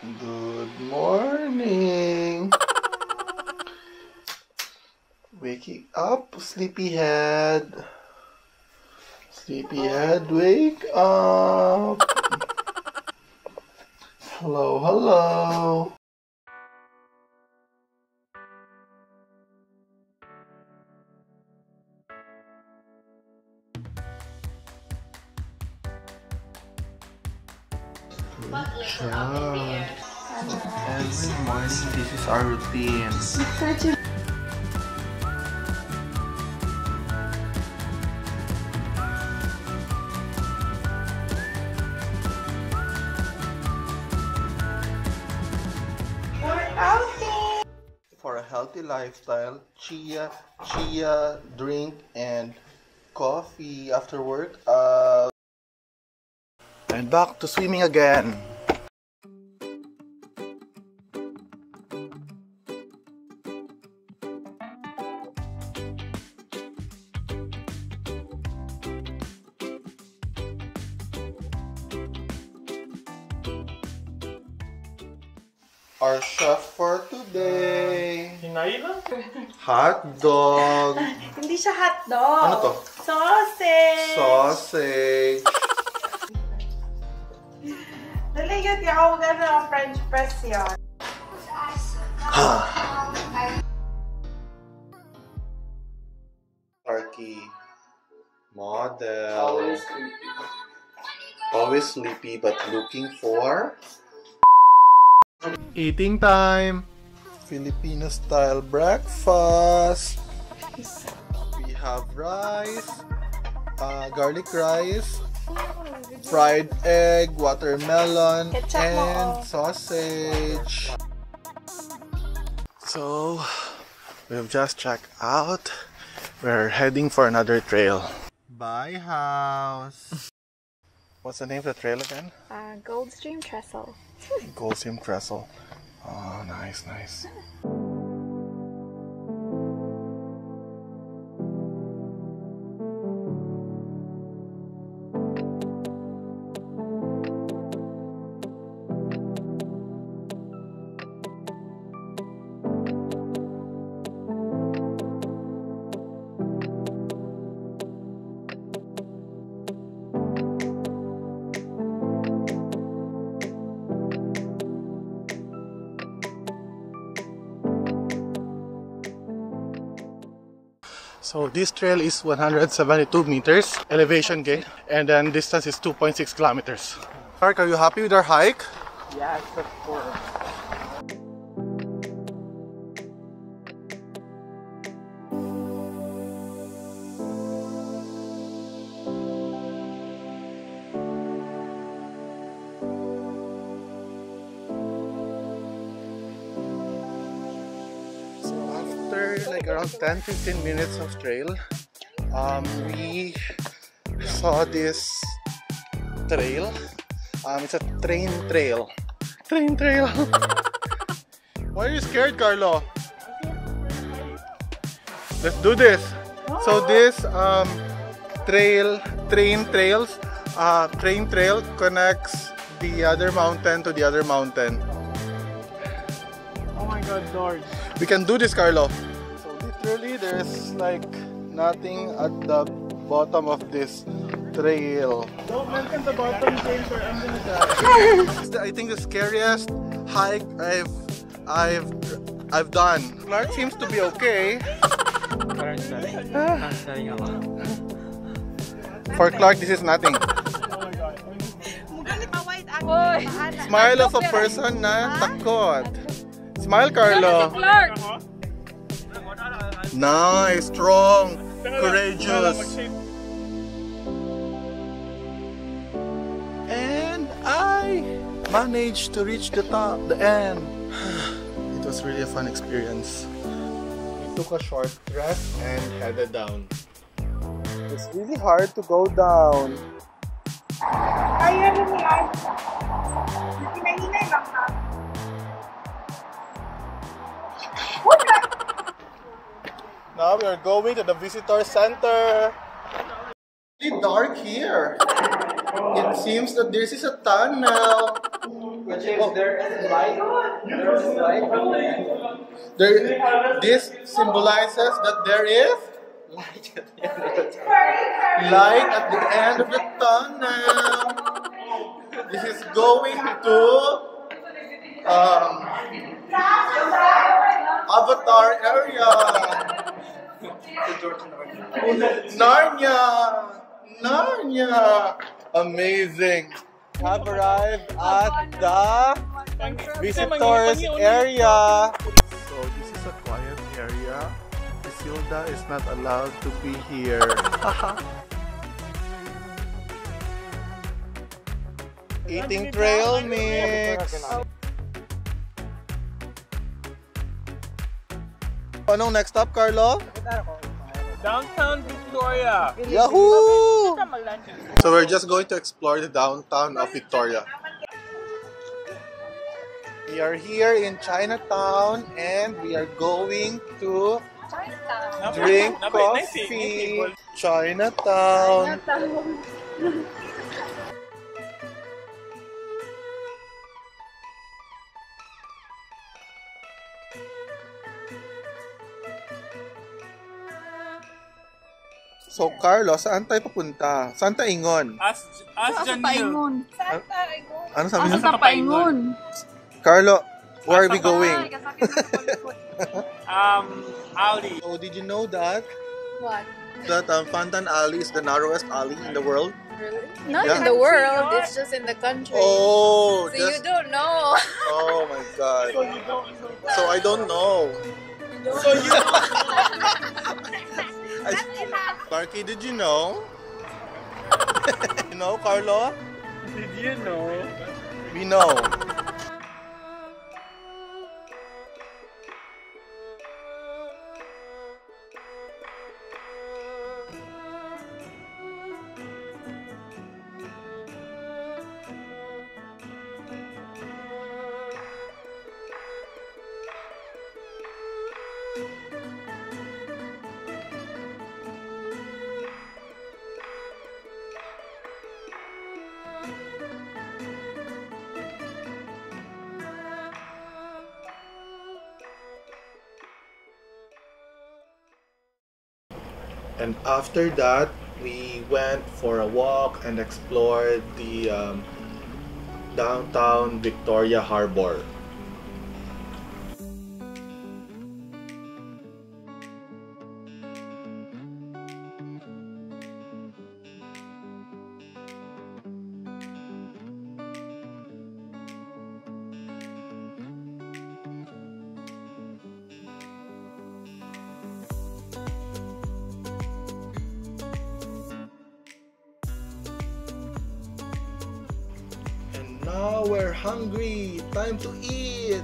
Good morning. Waking up, sleepyhead. Sleepyhead, wake up. Hello, hello. Good. Every morning, this is our routine. For a healthy lifestyle, chia, chia drink and coffee after work. Uh, and back to swimming again. Our chef for today. Uh, Hinay lang. Hot dog. Hindi siya hotdog. Ano to? Sausage. Sausage. Dali yun, di ako gano'n French press yun. Turkey. Model. Always sleepy but looking for eating time. Filipino style breakfast. We have rice, uh, garlic rice, fried egg, watermelon, Ketchup and oh. sausage. So, we've just checked out. We're heading for another trail. Bye house. What's the name of the trail again? Uh, Goldstream Trestle. Goldstream Trestle. Oh, nice, nice. So this trail is 172 meters elevation gain and then distance is 2.6 kilometers. Mark, are you happy with our hike? Yes, of course. Like around 10-15 minutes of trail, um, we saw this trail. Um, it's a train trail. Train trail. Why are you scared, Carlo? Let's do this. So this um, trail, train trails, uh, train trail connects the other mountain to the other mountain. Oh my god, George. We can do this, Carlo. So literally, there's like nothing at the bottom of this trail. Don't mention the bottom, James, or I'm gonna die. It's the- I think the scariest hike I've I've I've done. Clark seems to be okay. Parang sorry. I'm sorry ako. For Clark, this is nothing. Smile of a person na takot. Smile, Carlo. Clark! Nice, strong, courageous. And I managed to reach the top, the end. It was really a fun experience. We took a short rest and headed down. It's really hard to go down. Ayun yung yan. Hinahinay lang Now we are going to the visitor center. It's dark here. It seems that this is a tunnel. Oh. there is light. There is There, this symbolizes that there is light at the end of the tunnel. This is going to um, Avatar area. Narnia! Narnia! Amazing! Have arrived at the visitors area. So this is a quiet area. Isilda is not allowed to be here. Eating trail mix. Anong next stop, Carlo? Downtown Victoria. Yahoo! So we're just going to explore the downtown of Victoria. We are here in Chinatown and we are going to drink coffee. Chinatown. So Carlos, saan tayo papunta? Saan tayo ingon? Ask, ask Asa Janil. paingon? Ano sabi Asa niyo? sa paingon? Carlo, where are we going? Um, Ali. Oh, did you know that? What? That um, Fantan Alley is the narrowest alley in the world? Really? Not Yeah. in the world, it's just in the country. Oh, so you just, don't know. oh my god. So you don't know. So I don't know. So you I, Sparky, did you know? you know, Carlo? Did you know? We know. And after that, we went for a walk and explored the um, downtown Victoria Harbor. Now we're hungry. Time to eat.